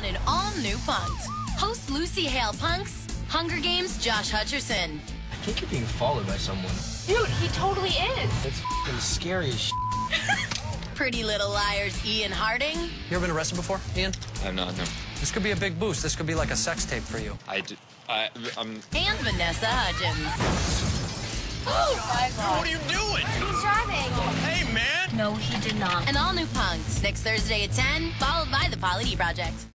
on an all-new Punk'd. Host Lucy Hale Punks, Hunger Games Josh Hutcherson. I think you're being followed by someone. Dude, he totally is. It's f***ing scary as. Pretty Little Liars Ian Harding. You ever been arrested before, Ian? I've not, no. This could be a big boost. This could be like a sex tape for you. I do... I... I'm... And Vanessa Hudgens. Oh. What are you doing? He's driving. Hey, man! No, he did not. An all-new Punk'd. Next Thursday at 10, followed by The Pauly D Project.